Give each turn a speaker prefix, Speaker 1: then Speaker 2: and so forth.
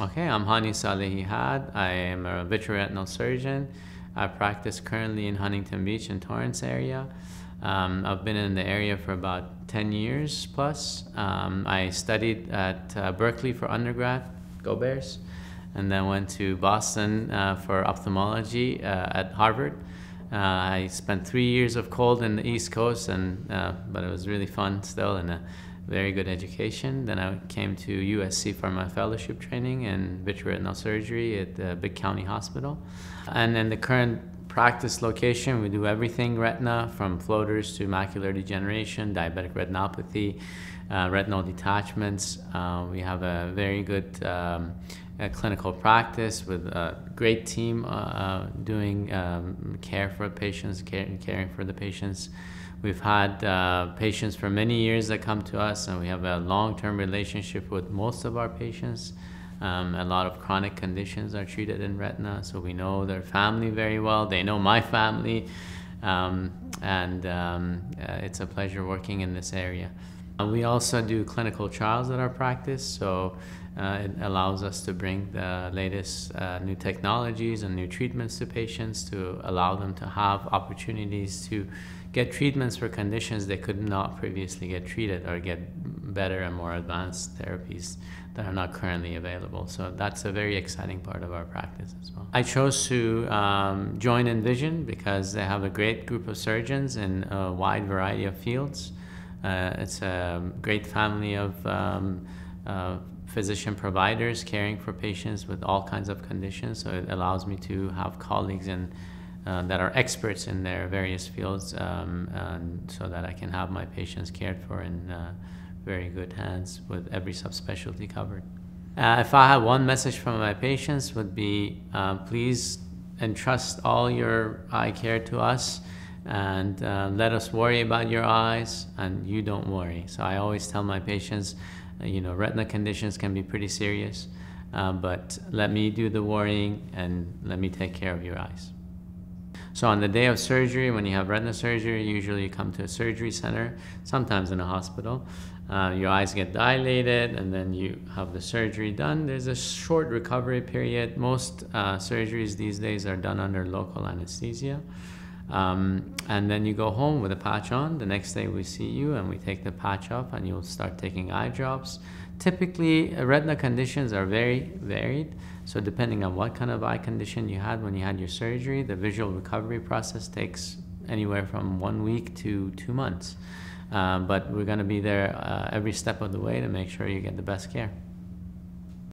Speaker 1: Okay, I'm Hani Salehi-Had. I am a vitreoretinal surgeon. I practice currently in Huntington Beach and Torrance area. Um, I've been in the area for about 10 years plus. Um, I studied at uh, Berkeley for undergrad, go Bears, and then went to Boston uh, for ophthalmology uh, at Harvard. Uh, I spent three years of cold in the East Coast, and uh, but it was really fun still and very good education. Then I came to USC for my fellowship training in vitreoretinal surgery at the Big County Hospital. And then the current practice location, we do everything retina from floaters to macular degeneration, diabetic retinopathy, uh, retinal detachments. Uh, we have a very good um, clinical practice with a great team uh, uh, doing um, care for patients, care, caring for the patients. We've had uh, patients for many years that come to us, and we have a long-term relationship with most of our patients. Um, a lot of chronic conditions are treated in retina, so we know their family very well. They know my family, um, and um, uh, it's a pleasure working in this area. We also do clinical trials at our practice, so uh, it allows us to bring the latest uh, new technologies and new treatments to patients to allow them to have opportunities to get treatments for conditions they could not previously get treated or get better and more advanced therapies that are not currently available. So that's a very exciting part of our practice as well. I chose to um, join NVISION because they have a great group of surgeons in a wide variety of fields. Uh, it's a great family of um, uh, physician providers caring for patients with all kinds of conditions. So it allows me to have colleagues in, uh, that are experts in their various fields um, so that I can have my patients cared for in uh, very good hands with every subspecialty covered. Uh, if I have one message from my patients would be uh, please entrust all your eye care to us and uh, let us worry about your eyes and you don't worry. So I always tell my patients, uh, you know, retina conditions can be pretty serious, uh, but let me do the worrying and let me take care of your eyes. So on the day of surgery, when you have retina surgery, usually you come to a surgery center, sometimes in a hospital. Uh, your eyes get dilated and then you have the surgery done. There's a short recovery period. Most uh, surgeries these days are done under local anesthesia. Um, and then you go home with a patch on. The next day we see you and we take the patch off and you'll start taking eye drops. Typically, uh, retina conditions are very varied. So depending on what kind of eye condition you had when you had your surgery, the visual recovery process takes anywhere from one week to two months. Uh, but we're going to be there uh, every step of the way to make sure you get the best care.